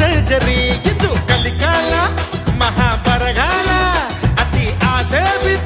surgery ಇದು ಕಲಿಕಾಲ ಮಹಾಬರಗಾಲ ಅತಿ ಆಸೆ ಬಿದ್ರೆ